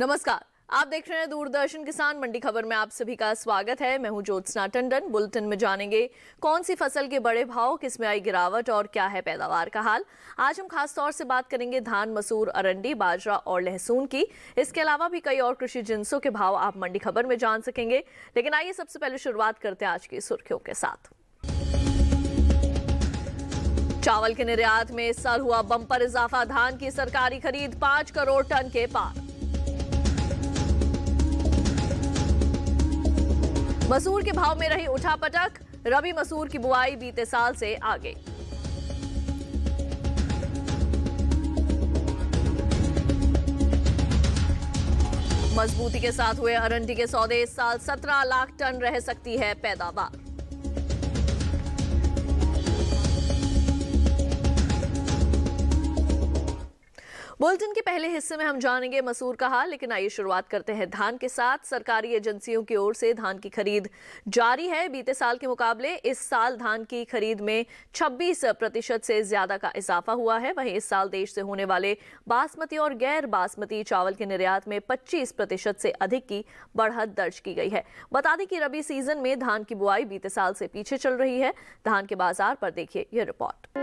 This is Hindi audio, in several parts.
नमस्कार। आप देख रहे हैं दूरदर्शन किसान मंडी खबर में आप सभी का स्वागत है। मैं हूँ ज्योत्सना टंडन। बुलेटिन में जानेंगे कौन सी फ़सल के बड़े भाव किसमें आई गिरावट और क्या है पैदावार का हाल। आज हम खास तौर से बात करेंगे धान, मसूर, अरंडी, बाजरा और लहसुन की। इसके अलावा भी कई और कृषि जिनसों के भाव आप मंडी खबर में जान सकेंगे। लेकिन आइए सबसे पहले शुरुआत करते हैं आज की सुर्खियों के साथ। चावल के निर्यात में इस साल हुआ बम्पर इजाफा। धान की सरकारी खरीद पाँच करोड़ टन के पार। मसूर के भाव में रही उठापटक। रबी मसूर की बुआई बीते साल से आगे। मजबूती के साथ हुए अरंडी के सौदे इस साल 17 लाख टन रह सकती है पैदावार। बुलेटिन के पहले हिस्से में हम जानेंगे मसूर का हाल, लेकिन आइए शुरुआत करते हैं धान के साथ। सरकारी एजेंसियों की ओर से धान की खरीद जारी है। बीते साल के मुकाबले इस साल धान की खरीद में 26 प्रतिशत से ज़्यादा का इजाफा हुआ है। वहीं इस साल देश से होने वाले बासमती और गैर बासमती चावल के निर्यात में 25 प्रतिशत से अधिक की बढ़त दर्ज की गई है। बता दें कि रबी सीज़न में धान की बुआई बीते साल से पीछे चल रही है। धान के बाज़ार पर देखिए यह रिपोर्ट।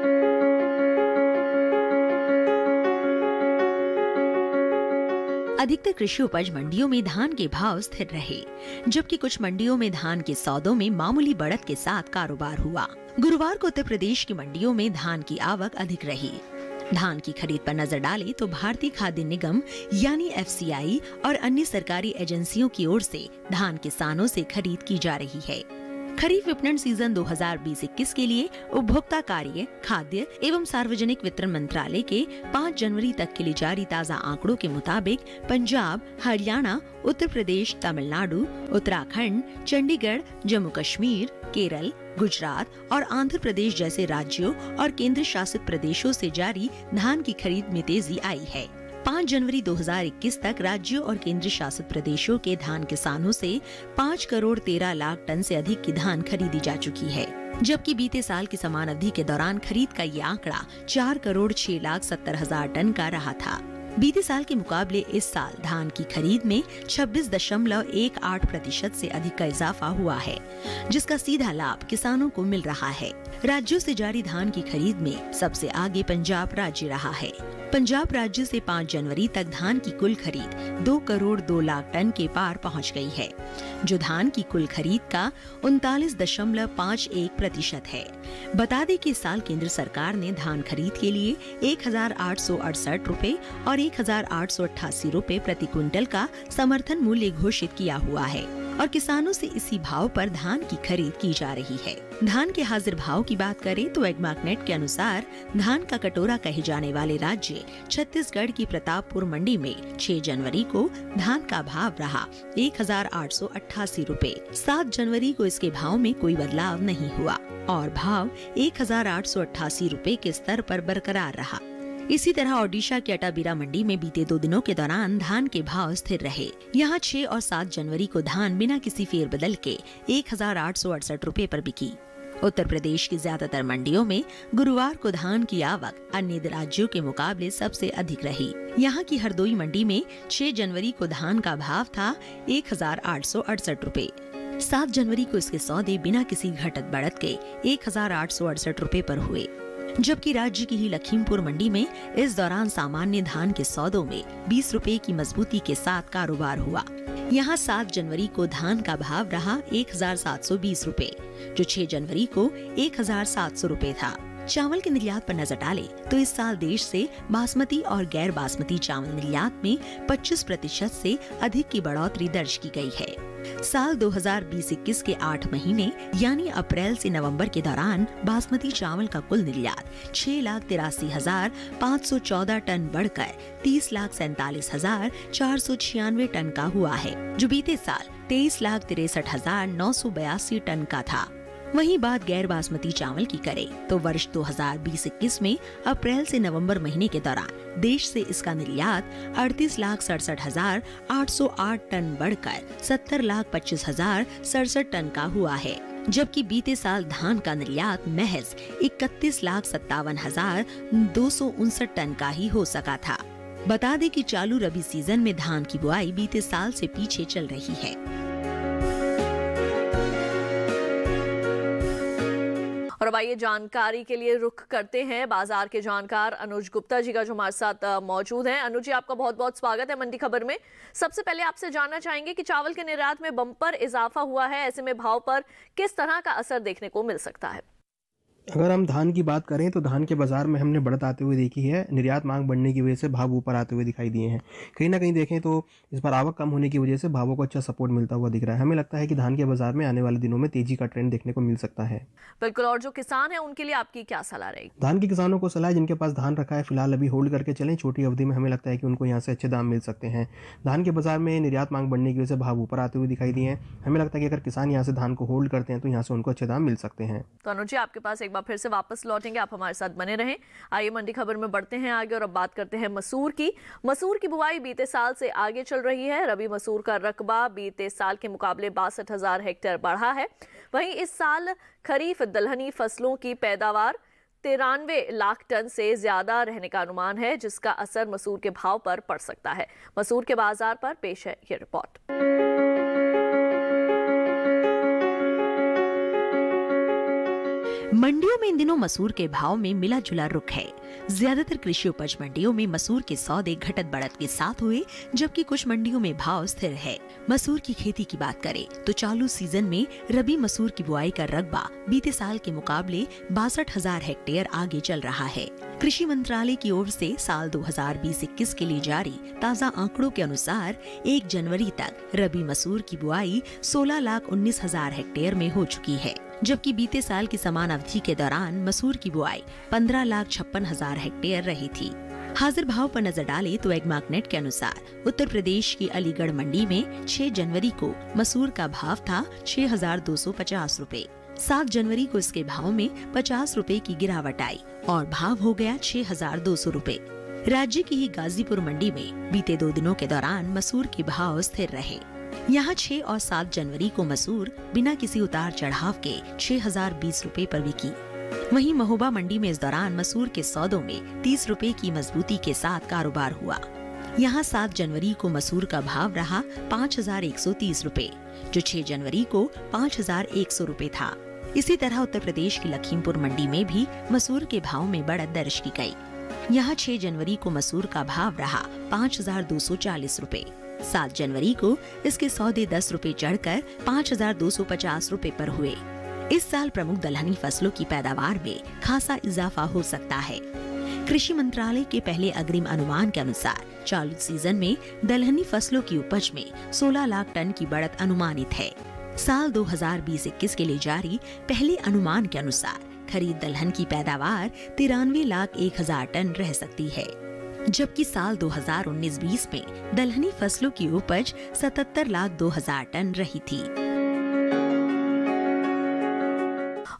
अधिकतर कृषि उपज मंडियों में धान के भाव स्थिर रहे, जबकि कुछ मंडियों में धान के सौदों में मामूली बढ़त के साथ कारोबार हुआ। गुरुवार को उत्तर प्रदेश की मंडियों में धान की आवक अधिक रही। धान की खरीद पर नज़र डालें तो भारतीय खाद्य निगम, यानी एफसीआई और अन्य सरकारी एजेंसियों की ओर से धान किसानों से खरीद की जा रही है। खरीफ विपणन सीज़न 2020-21 के लिए उपभोक्ता कार्य, खाद्य एवं सार्वजनिक वितरण मंत्रालय के 5 जनवरी तक के लिए जारी ताज़ा आंकड़ों के मुताबिक पंजाब, हरियाणा, उत्तर प्रदेश, तमिलनाडु, उत्तराखंड, चंडीगढ़, जम्मू कश्मीर, केरल, गुजरात और आंध्र प्रदेश जैसे राज्यों और केंद्र शासित प्रदेशों से जारी धान की खरीद में तेज़ी आई है। 5 जनवरी 2021 तक राज्यों और केंद्र शासित प्रदेशों के धान किसानों से 5 करोड़ 13 लाख टन से अधिक की धान खरीदी जा चुकी है। जबकि बीते साल की समान अवधि के दौरान खरीद का ये आंकड़ा 4 करोड़ 6 लाख सत्तर हज़ार टन का रहा था। बीते साल के मुकाबले इस साल धान की खरीद में 26.18 प्रतिशत से अधिक का इजाफा हुआ है, जिसका सीधा लाभ किसानों को मिल रहा है। राज्यों से जारी धान की खरीद में सबसे आगे पंजाब राज्य रहा है। पंजाब राज्य से 5 जनवरी तक धान की कुल खरीद 2 करोड़ 2 लाख टन के पार पहुँच गई है, जो धान की कुल खरीद का उनतालीस दशमलव पाँच एक प्रतिशत है। बता दें कि साल केंद्र सरकार ने धान खरीद के लिए एक हज़ार आठ सौ अड़सठ रूपए और एक हज़ार आठ सौ अट्ठासी रूपए प्रति क्विंटल का समर्थन मूल्य घोषित किया हुआ है। और किसानों से इसी भाव पर धान की खरीद की जा रही है। धान के हाजिर भाव की बात करें तो एगमार्कनेट के अनुसार धान का कटोरा कहे जाने वाले राज्य छत्तीसगढ़ की प्रतापपुर मंडी में 6 जनवरी को धान का भाव रहा एक हज़ार आठ सौ अट्ठासी रूपए सात जनवरी को इसके भाव में कोई बदलाव नहीं हुआ और भाव एक हज़ार आठ सौ अट्ठासी रूपए के स्तर पर बरकरार रहा। इसी तरह ओडिशा के अटाबीरा मंडी में बीते दो दिनों के दौरान धान के भाव स्थिर रहे। यहाँ छह और सात जनवरी को धान बिना किसी फेरबदल के एक हज़ार आठ सौ अड़सठ रूपए पर बिकी। उत्तर प्रदेश की ज़्यादातर मंडियों में गुरुवार को धान की आवक अन्य राज्यों के मुकाबले सबसे अधिक रही। यहाँ की हरदोई मंडी में 6 जनवरी को धान का भाव था एक हज़ार आठ सौ अड़सठ रूपए। सात जनवरी को इसके सौदे बिना किसी घटत बढ़त के एक हज़ार आठ सौ अड़सठ रूपए आरोप हुए। जबकि राज्य की ही लखीमपुर मंडी में इस दौरान सामान्य धान के सौदों में 20 रुपए की मजबूती के साथ कारोबार हुआ। यहाँ 7 जनवरी को धान का भाव रहा एक हज़ार सात सौ बीस रूपए, जो 6 जनवरी को एक हज़ार सात सौ रूपए था। चावल के निर्यात पर नज़र डाले तो इस साल देश से बासमती और गैर बासमती चावल निर्यात में 25 प्रतिशत से अधिक की बढ़ोतरी दर्ज की गई है। साल 2020-21 के आठ महीने, यानी अप्रैल से नवंबर के दौरान, बासमती चावल का कुल निर्यात छह लाख तिरासी हज़ार पाँच सौ चौदह टन बढ़कर तीस लाख सैतालीस हज़ार चार सौ छियानवे टन का हुआ है, जो बीते साल तेईस लाख तिरसठ हज़ार नौ सौ बयासी टन का था। वहीं बात गैर बासमती चावल की करें तो वर्ष 2020-21 में अप्रैल से नवंबर महीने के दौरान देश से इसका निर्यात अड़तीस लाख सड़सठ हज़ार आठ सौ आठ टन बढ़कर सत्तर लाख पच्चीस हज़ार सड़सठ टन का हुआ है, जबकि बीते साल धान का निर्यात महज इकतीस लाख सत्तावन हज़ार दो सौ उनसठ टन का ही हो सका था। बता दें कि चालू रबी सीज़न में धान की बुआई बीते साल से पीछे चल रही है। और अब आइए जानकारी के लिए रुख करते हैं। बाज़ार के जानकार अनुज गुप्ता जी का जो हमारे साथ मौजूद हैं। अनुज जी, आपका बहुत बहुत स्वागत है मंडी खबर में। सबसे पहले आपसे जानना चाहेंगे कि चावल के निर्यात में बम्पर इजाफा हुआ है। ऐसे में भाव पर किस तरह का असर देखने को मिल सकता है? अगर हम धान की बात करें तो धान के बाज़ार में हमने बढ़त आते हुए देखी है। निर्यात मांग बढ़ने की वजह से भाव ऊपर आते हुए दिखाई दिए हैं। कहीं ना कहीं देखें तो इस बार आवक कम होने की वजह से भावों को अच्छा सपोर्ट मिलता हुआ दिख रहा है। हमें लगता है कि धान के बाज़ार में आने वाले दिनों में तेज़ी का ट्रेंड देखने को मिल सकता है। बिल्कुल और जो किसान है उनके लिए आपकी क्या सलाह रहेगी? धान के किसानों को सलाह जिनके पास धान रखा है फ़िलहाल अभी होल्ड करके चलें। छोटी अवधि में हमें लगता है कि उनको यहाँ से अच्छे दाम मिल सकते हैं। धान के बाज़ार में निर्यात मांग बढ़ने की वजह से भाव ऊपर आते हुए दिखाई दिए हैं। हमें लगता है कि अगर किसान यहाँ से धान को होल्ड करते हैं तो यहाँ से उनको अच्छे दाम मिल सकते हैं। तो अनुज आपके पास एक बार फिर से वापस लौटेंगे। आप हमारे साथ बने रहें। आइए मंडी खबर में बढ़ते हैं आगे और अब बात करते हैं मसूर की। मसूर की बुआई बीते साल से आगे चल रही है। रबी मसूर का रकबा बीते साल के मुकाबले बासठ हज़ार हेक्टेयर बढ़ा है। वहीं इस साल खरीफ दलहनी फ़सलों की पैदावार तिरानवे लाख टन से ज़्यादा रहने का अनुमान है, जिसका असर मसूर के भाव पर पड़ सकता है। मसूर के बाज़ार पर पेश है ये रिपोर्ट। मंडियों में इन दिनों मसूर के भाव में मिला जुला रुख है। ज़्यादातर कृषि उपज मंडियों में मसूर के सौदे घटत बढ़त के साथ हुए, जबकि कुछ मंडियों में भाव स्थिर है। मसूर की खेती की बात करें तो चालू सीज़न में रबी मसूर की बुआई का रकबा बीते साल के मुकाबले बासठ हज़ार हेक्टेयर आगे चल रहा है। कृषि मंत्रालय की ओर से साल 2020-21 के लिए जारी ताज़ा आंकड़ों के अनुसार 1 जनवरी तक रबी मसूर की बुआई 16 लाख उन्नीस हज़ार हेक्टेयर में हो चुकी है। जबकि बीते साल की समान अवधि के दौरान मसूर की बुआई 15 लाख छप्पन हज़ार हेक्टेयर रही थी। हाजिर भाव पर नज़र डाले तो एगमार्कनेट के अनुसार उत्तर प्रदेश की अलीगढ़ मंडी में 6 जनवरी को मसूर का भाव था छह हज़ार दो सौ पचास रूपए सात जनवरी को इसके भाव में पचास रूपए की गिरावट आई और भाव हो गया छह हज़ार दो सौ रूपए राज्य की ही गाजीपुर मंडी में बीते दो दिनों के दौरान मसूर के भाव स्थिर रहे। यहाँ 6 और 7 जनवरी को मसूर बिना किसी उतार चढ़ाव के 6,020 रुपए पर बिकी वहीं महोबा मंडी में इस दौरान मसूर के सौदों में 30 रुपए की मजबूती के साथ कारोबार हुआ यहाँ 7 जनवरी को मसूर का भाव रहा 5,130 रुपए, जो 6 जनवरी को 5,100 रुपए था इसी तरह उत्तर प्रदेश की लखीमपुर मंडी में भी मसूर के भाव में बढ़त दर्ज की गई। यहाँ 6 जनवरी को मसूर का भाव रहा 5,240 रुपए। 7 जनवरी को इसके सौदे 10 रुपए चढ़कर 5,250 रुपए पर हुए। इस साल प्रमुख दलहनी फ़सलों की पैदावार में खासा इजाफा हो सकता है। कृषि मंत्रालय के पहले अग्रिम अनुमान के अनुसार चालू सीज़न में दलहनी फ़सलों की उपज में 16 लाख टन की बढ़त अनुमानित है। साल 2020-21 के लिए जारी पहले अनुमान के अनुसार खरीद दलहन की पैदावार तिरानवे लाख एक हज़ार टन रह सकती है। जबकि साल 2019-20 में दलहनी फ़सलों की उपज 77 लाख दो हज़ार टन रही थी।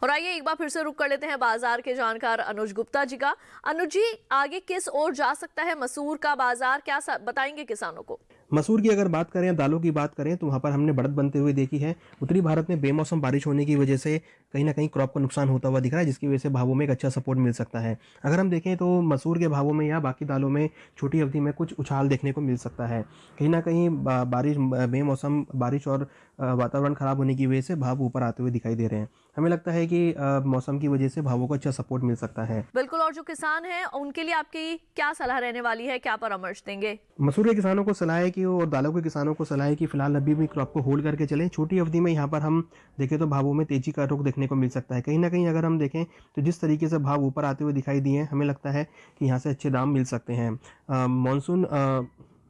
और आइए एक बार फिर से रुक कर लेते हैं बाज़ार के जानकार अनुज गुप्ता जी का। अनुज जी, आगे किस ओर जा सकता है? मसूर का बाज़ार, क्या बताएँगे किसानों को? मसूर की अगर बात करें, दालों की बात करें तो वहाँ पर हमने बढ़त बनते हुए देखी है। उत्तरी भारत में बेमौसम बारिश होने की वजह से कहीं ना कहीं क्रॉप का नुकसान होता हुआ दिख रहा है, जिसकी वजह से भावों में एक अच्छा सपोर्ट मिल सकता है। अगर हम देखें तो मसूर के भावों में या बाकी दालों में छोटी अवधि में कुछ उछाल देखने को मिल सकता है। कहीं ना कहीं बारिश, बेमौसम, बारिश और वातावरण खराब होने की वजह से भाव ऊपर आते हुए दिखाई दे रहे हैं। हमें लगता है कि मौसम की वजह से भावों को अच्छा सपोर्ट मिल सकता है। बिल्कुल और जो किसान हैं उनके लिए आपकी क्या सलाह रहने वाली है? क्या परामर्श देंगे? मसूर के किसानों को सलाह है कि और दालों के किसानों को सलाह है कि फ़िलहाल अभी भी क्रॉप को होल्ड करके चलें। छोटी अवधि में यहाँ पर हम देखें तो भावों में तेज़ी का रुख देखने को मिल सकता है। कहीं ना कहीं अगर हम देखें तो जिस तरीके से भाव ऊपर आते हुए दिखाई दिए हैं हमें लगता है कि यहाँ से अच्छे दाम मिल सकते हैं। मानसून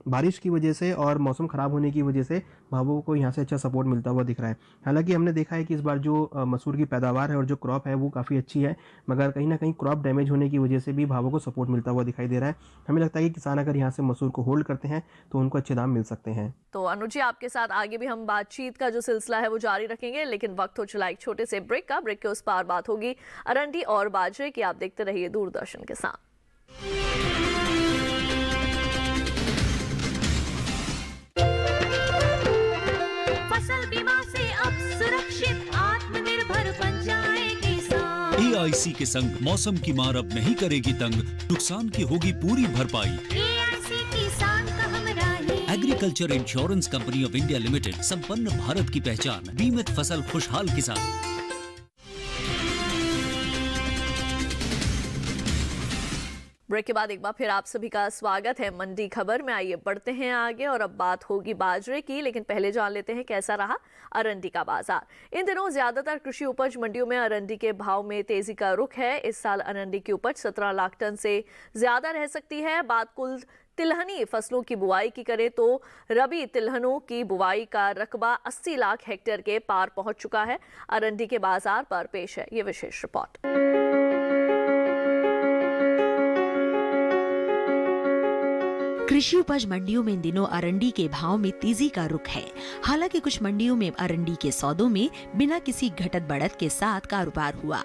बारिश की वजह से और मौसम ख़राब होने की वजह से भावों को यहाँ से अच्छा सपोर्ट मिलता हुआ दिख रहा है। हालाँकि हमने देखा है कि इस बार जो मसूर की पैदावार है और जो क्रॉप है वो काफ़ी अच्छी है, मगर कहीं ना कहीं क्रॉप डैमेज होने की वजह से भी भावों को सपोर्ट मिलता हुआ दिखाई दे रहा है। हमें लगता है कि किसान अगर यहाँ से मसूर को होल्ड करते हैं तो उनको अच्छे दाम मिल सकते हैं। तो अनुज आपके साथ आगे भी हम बातचीत का जो सिलसिला है वो जारी रखेंगे, लेकिन वक्त हो चला एक छोटे से ब्रेक का। ब्रेक के उस पार बात होगी अरंडी और बाजरे की। आप देखते रहिए दूरदर्शन के साथ। फ़सल बीमा से अब सुरक्षित आत्मनिर्भर बन जाएँगे सी के संग मौसम की मार अब नहीं करेगी तंग नुकसान की होगी पूरी भरपाई। Agriculture insurance company of India limited संपन्न भारत की पहचान बीमित फ़सल खुशहाल किसान। ब्रेक के बाद एक बार फिर आप सभी का स्वागत है। मंडी खबर में आइए, बढ़ते हैं आगे और अब बात होगी बाजरे की, लेकिन पहले जान लेते हैं कैसा रहा अरंडी का बाज़ार। इन दिनों ज़्यादातर कृषि उपज मंडियों में अरंडी के भाव में तेज़ी का रुख है। इस साल अरंडी की उपज 17 लाख टन से ज़्यादा रह सकती है। बात कुल तिलहनी फ़सलों की बुआई की करें तो रबी तिलहनों की बुआई का रकबा 80 लाख हेक्टेयर के पार पहुँच चुका है। अरंडी के बाज़ार पर पेश है ये विशेष रिपोर्ट। कृषि उपज मंडियों में इन दिनों अरंडी के भाव में तेज़ी का रुख है। हालाँकि कुछ मंडियों में अरंडी के सौदों में बिना किसी घटत बढ़त के साथ कारोबार हुआ।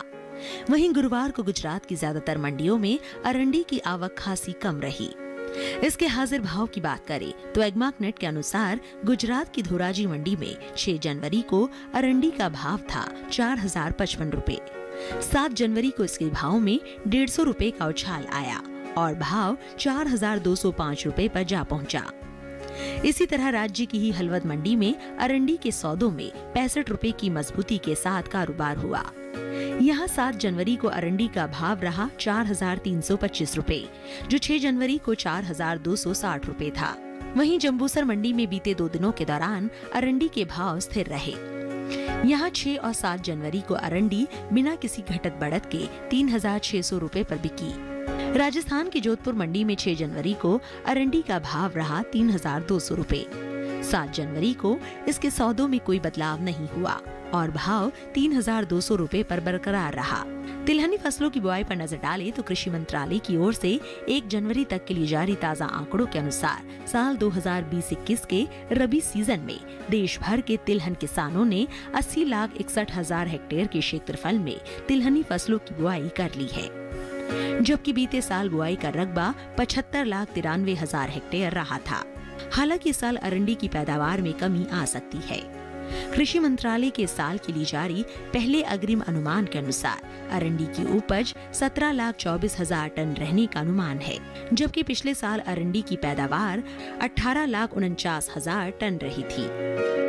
वहीं गुरुवार को गुजरात की ज़्यादातर मंडियों में अरंडी की आवक खासी कम रही। इसके हाजिर भाव की बात करें तो एगमार्क नेट के अनुसार गुजरात की धोराजी मंडी में 6 जनवरी को अरंडी का भाव था चार हज़ार पचपन रूपए सात जनवरी को इसके भाव में डेढ़ सौ रूपए का उछाल आया। और भाव चार हज़ार दो सौ पाँच रूपए पर जा पहुँचा। इसी तरह राज्य की ही हलवद मंडी में अरंडी के सौदों में पैंसठ रूपए की मजबूती के साथ कारोबार हुआ। यहाँ सात जनवरी को अरंडी का भाव रहा चार हज़ार तीन सौ पच्चीस रूपए जो छह जनवरी को चार हज़ार दो सौ साठ रूपए था। वहीं जम्बूसर मंडी में बीते दो दिनों के दौरान अरंडी के भाव स्थिर रहे। यहाँ 6 और 7 जनवरी को अरंडी बिना किसी घटत बढ़त के तीन हज़ार छह सौ रूपए पर बिकी। राजस्थान की जोधपुर मंडी में 6 जनवरी को अरंडी का भाव रहा तीन हज़ार दो सौ रूपए। सात जनवरी को इसके सौदों में कोई बदलाव नहीं हुआ और भाव तीन हज़ार दो सौ रूपए पर बरकरार रहा। तिलहनी फ़सलों की बुआई पर नज़र डाले तो कृषि मंत्रालय की ओर से 1 जनवरी तक के लिए जारी ताज़ा आंकड़ों के अनुसार साल 2020-21 के रबी सीज़न में देश भर के तिलहन किसानों ने अस्सी लाख इकसठ हज़ार हेक्टेयर के क्षेत्रफल में तिलहनी फ़सलों की बुआई कर ली है। जबकि बीते साल बुआई का रकबा पचहत्तर लाख तिरानवे हज़ार हेक्टेयर रहा था। हालाँकि इस साल अरंडी की पैदावार में कमी आ सकती है। कृषि मंत्रालय के साल के लिए जारी पहले अग्रिम अनुमान के अनुसार अरंडी की उपज 17 लाख चौबीस हज़ार टन रहने का अनुमान है, जबकि पिछले साल अरंडी की पैदावार 18 लाख उनचास हज़ार टन रही थी।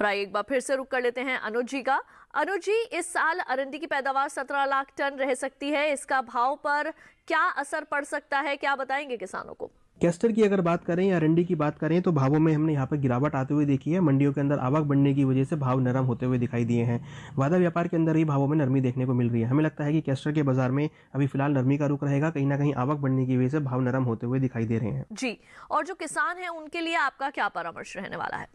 और आइए एक बार फिर से रुक कर लेते हैं अनुज जी का। अनुज जी इस साल अरंडी की पैदावार 17 लाख टन रह सकती है। इसका भाव पर क्या असर पड़ सकता है? क्या बताएँगे किसानों को? कैस्टर की अगर बात करें या अरंडी की बात करें तो भावों में हमने यहाँ पर गिरावट आते हुए देखी है। मंडियों के अंदर आवक बढ़ने की वजह से भाव नरम होते हुए दिखाई दिए हैं। वादा व्यापार के अंदर ही भावों में नरमी देखने को मिल रही है। हमें लगता है कि कैस्टर के बाज़ार में अभी फ़िलहाल नरमी का रुख रहेगा। कहीं ना कहीं आवक बढ़ने की वजह से भाव नरम होते हुए दिखाई दे रहे हैं। जी और जो किसान है उनके लिए आपका क्या परामर्श रहने वाला है?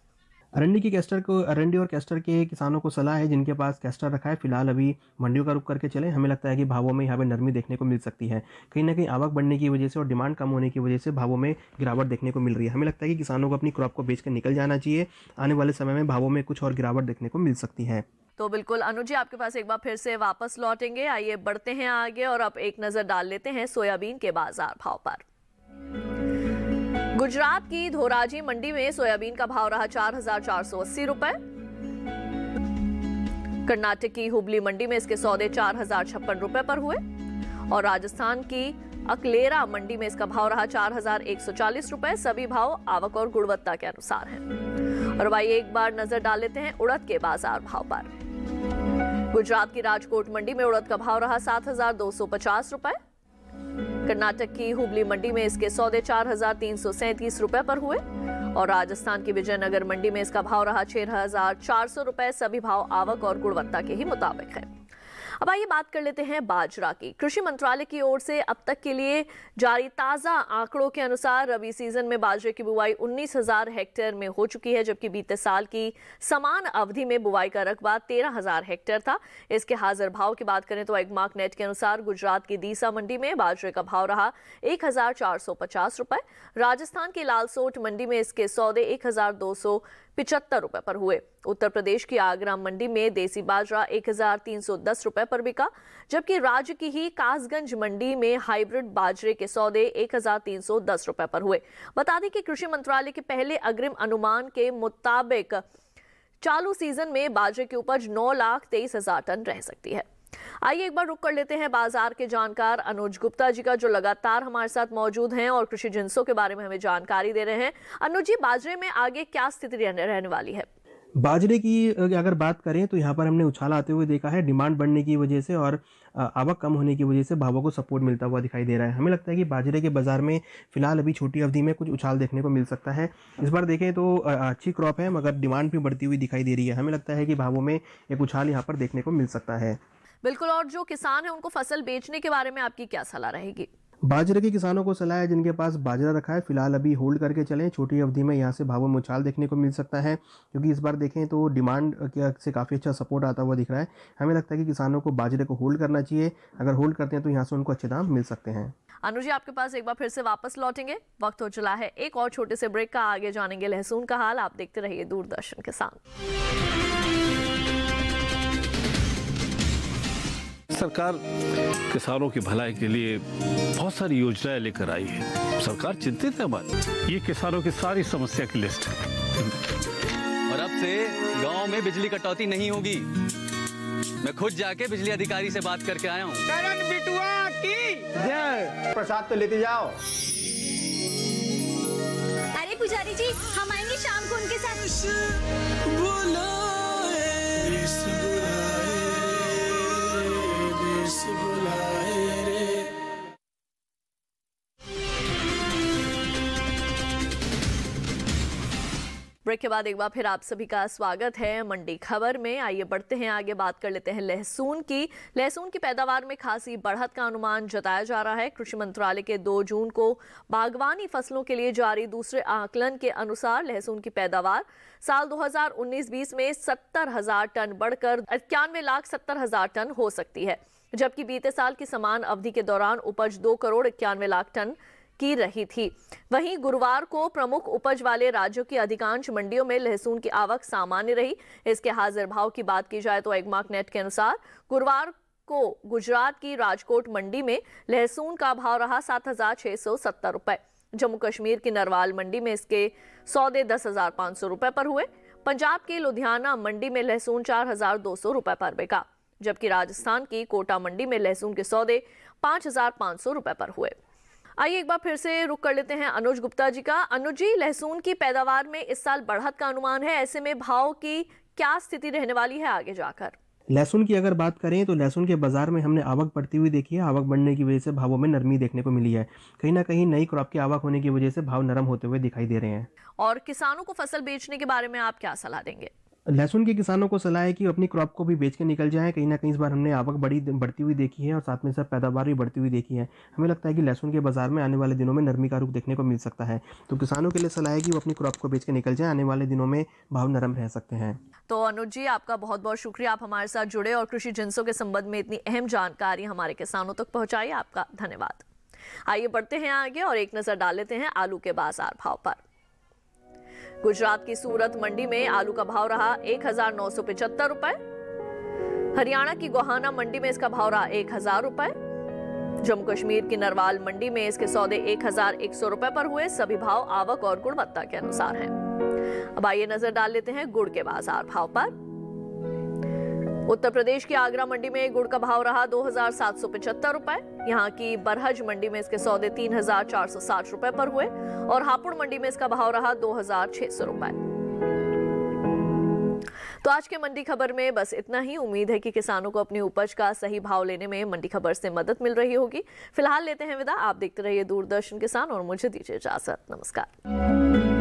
अरंडी की कैस्टर को अरंडी और कैस्टर के किसानों को सलाह है, जिनके पास कैस्टर रखा है, फ़िलहाल अभी मंडियों का रुख करके चले। हमें लगता है कि भावों में यहाँ पे नरमी देखने को मिल सकती है। कहीं ना कहीं आवक बढ़ने की वजह से और डिमांड कम होने की वजह से भावों में गिरावट देखने को मिल रही है। हमें लगता है कि किसानों को अपनी क्रॉप को बेच निकल जाना चाहिए। आने वाले समय में भावों में कुछ और गिरावट देखने को मिल सकती है। तो बिल्कुल अनुजी आपके पास एक बार फिर से वापस लौटेंगे। आइए, बढ़ते हैं आगे और अब एक नज़र डाल लेते हैं सोयाबीन के बाज़ार भाव पर। गुजरात की धोराजी मंडी में सोयाबीन का भाव रहा चार हज़ार चार सौ अस्सी रुपए। कर्नाटक की हुबली मंडी में इसके सौदे चार हज़ार छप्पन रुपए पर हुए। और राजस्थान की अकलेरा मंडी में इसका भाव रहा चार हज़ार एक सौ चालीस रुपए। सभी भाव आवक और गुणवत्ता के अनुसार हैं। और भाई एक बार नज़र डाल लेते हैं उड़द के बाज़ार भाव पर। गुजरात की राजकोट मंडी में उड़द का भाव रहा सात हज़ार दो सौ पचास रुपए। कर्नाटक की हुबली मंडी में इसके सौदे चार हज़ार तीन सौ सैंतीस रुपए पर हुए और राजस्थान की विजयनगर मंडी में इसका भाव रहा छह हज़ार चार सौ रुपए। सभी भाव आवक और गुणवत्ता के ही मुताबिक है। अब आइए बात कर लेते हैं बाजरा की। कृषि मंत्रालय की ओर से अब तक के लिए जारी ताज़ा आंकड़ों के अनुसार रबी सीज़न में बाजरे की बुआई 19,000 हेक्टेयर में हो चुकी है जबकि बीते साल की समान अवधि में बुआई का रकबा 13,000 हेक्टेयर था। इसके हाजिर भाव की बात करें तो एगमार्क नेट के अनुसार गुजरात की दीसा मंडी में बाजरे का भाव रहा एक रुपए राजस्थान की लालसोट मंडी में इसके सौदे एक पिचहत्तर रुपए पर हुए। उत्तर प्रदेश की आगरा मंडी में देसी बाजरा एक हज़ार दस रुपए पर बिका, जबकि राज्य की ही कासगंज मंडी में हाइब्रिड बाजरे के सौदे एक हज़ार तीन सौ दस रुपए पर हुए। बता दें कि कृषि मंत्रालय के पहले अग्रिम अनुमान के मुताबिक चालू सीज़न में बाजरे की उपज नौ लाख तेईस हज़ार टन रह सकती है। आइए एक बार रुक कर लेते हैं बाज़ार के जानकार अनुज गुप्ता जी का, जो लगातार हमारे साथ मौजूद हैं और कृषि जिनसों के बारे में हमें जानकारी दे रहे हैं। अनुज जी, बाजरे में आगे क्या स्थिति रहने रहने वाली है? बाजरे की अगर बात करें तो यहाँ पर हमने उछाल आते हुए देखा है डिमांड बढ़ने की वजह से और आवक कम होने की वजह से भावों को सपोर्ट मिलता हुआ दिखाई दे रहा है। हमें लगता है कि बाजरे के बाज़ार में फ़िलहाल अभी छोटी अवधि में कुछ उछाल देखने को मिल सकता है। इस बार देखें तो अच्छी क्रॉप है मगर डिमांड भी बढ़ती हुई दिखाई दे रही है। हमें लगता है कि भावों में एक उछाल यहाँ पर देखने को मिल सकता है। बिल्कुल, और जो किसान है उनको फ़सल बेचने के बारे में आपकी क्या सलाह रहेगी? बाजरे के किसानों को सलाह है जिनके पास बाजरा रखा है, फ़िलहाल अभी होल्ड करके चलें। छोटी अवधि में यहाँ से भावों में उछाल देखने को मिल सकता है, क्योंकि इस बार देखें तो डिमांड से काफ़ी अच्छा सपोर्ट आता हुआ दिख रहा है। हमें लगता है कि किसानों को बाजरे को होल्ड करना चाहिए। अगर होल्ड करते हैं तो यहाँ से उनको अच्छे दाम मिल सकते हैं। अनुजी आपके पास एक बार फिर से वापस लौटेंगे। वक्त हो चला है एक और छोटे से ब्रेक का। आगे जानेंगे लहसुन का हाल। आप देखते रहिए दूरदर्शन किसान सरकार किसानों की भलाई के लिए बहुत सारी योजनाएँ लेकर आई है। सरकार चिंतित है हमारी ये किसानों की सारी समस्या की लिस्ट है। और अब से गाँव में बिजली कटौती नहीं होगी। मैं खुद जाके बिजली अधिकारी से बात करके आया हूँ। करण बिटुआ की जय। प्रसाद तो लेते जाओ। अरे पुजारी जी हम आएँगे शाम को उनके साथ। ब्रेक के बाद एक बार फिर आप सभी का स्वागत है मंडी खबर में। आइए बढ़ते हैं, आगे बात कर लेते हैं लहसुन की। लहसुन की पैदावार में खासी बढ़त का अनुमान जताया जा रहा है। कृषि मंत्रालय के 2 जून को बागवानी फ़सलों के लिए जारी दूसरे आकलन के अनुसार लहसुन की पैदावार साल 2019-20 में सत्तर हज़ार टन बढ़कर इक्यानवे लाख सत्तर हज़ार टन हो सकती है। जबकि बीते साल की समान अवधि के दौरान उपज दो करोड़ इक्यानवे लाख टन की रही थी। वहीं गुरुवार को प्रमुख उपज वाले राज्यों की अधिकांश मंडियों में लहसुन की आवक सामान्य रही। इसके हाजिर भाव की बात की जाए तो एगमार्क नेट के अनुसार गुरुवार को गुजरात की राजकोट मंडी में लहसुन का भाव रहा सात हज़ार छह सौ सत्तर रुपए। जम्मू कश्मीर की नरवाल मंडी में इसके सौदे दस हज़ार पाँच सौ रुपए पर हुए। पंजाब की लुधियाना मंडी में लहसुन चार हज़ार दो सौ रुपए पर बिका। जबकि राजस्थान की कोटा मंडी में लहसुन के सौदे पाँच हज़ार पाँच सौ रुपए पर हुए। आइए एक बार फिर से रुक कर लेते हैं अनुज गुप्ता जी का। अनुज जी लहसुन की पैदावार में इस साल बढ़त का अनुमान है ऐसे में भाव की क्या स्थिति रहने वाली है आगे जाकर? लहसुन की अगर बात करें तो लहसुन के बाज़ार में हमने आवक बढ़ती हुई देखी है। आवक बढ़ने की वजह से भावों में नरमी देखने को मिली है। कहीं ना कहीं नई क्रॉप की आवक होने की वजह से भाव नरम होते हुए दिखाई दे रहे हैं। और किसानों को फ़सल बेचने के बारे में आप क्या सलाह देंगे? लहसुन के किसानों को सलाह है कि अपनी क्रॉप को भी बेच के निकल जाएँ। कहीं ना कहीं इस बार हमने आवक बड़ी बढ़ती हुई देखी है और साथ में सब पैदावार भी बढ़ती हुई देखी है। हमें लगता है कि लहसुन के बाज़ार में आने वाले दिनों में नरमी का रुख देखने को मिल सकता है। तो किसानों के लिए सलाह है कि वो अपनी क्रॉप को बेच के निकल जाए। आने वाले दिनों में भाव नरम रह सकते हैं। तो अनुज जी, आपका बहुत बहुत शुक्रिया। आप हमारे साथ जुड़े और कृषि जिनसों के संबंध में इतनी अहम जानकारी हमारे किसानों तक पहुंचाई। आपका धन्यवाद। आइए बढ़ते हैं आगे और एक नज़र डाल लेते हैं आलू के बाज़ार भाव पर। गुजरात की सूरत मंडी में आलू का भाव रहा एक हज़ार नौ सौ पिचहत्तर रुपए। हरियाणा की गोहाना मंडी में इसका भाव रहा एक हज़ार रुपए। जम्मू कश्मीर की नरवाल मंडी में इसके सौदे एक हज़ार एक सौ रुपए पर हुए। सभी भाव आवक और गुणवत्ता के अनुसार हैं। अब आइए नज़र डाल लेते हैं गुड़ के बाज़ार भाव पर। उत्तर प्रदेश की आगरा मंडी में गुड़ का भाव रहा दो हज़ार सात सौ पिचहत्तर रुपए। यहाँ की बरहज मंडी में इसके सौदे तीन हज़ार चार सौ साठ रुपए पर हुए और हापुड़ मंडी में इसका भाव रहा दो हज़ार छह सौ रुपए। तो आज के मंडी खबर में बस इतना ही। उम्मीद है कि किसानों को अपनी उपज का सही भाव लेने में मंडी खबर से मदद मिल रही होगी। फ़िलहाल लेते हैं विदा। आप देखते रहिए दूरदर्शन किसान और मुझे दीजिए इजाज़त। नमस्कार।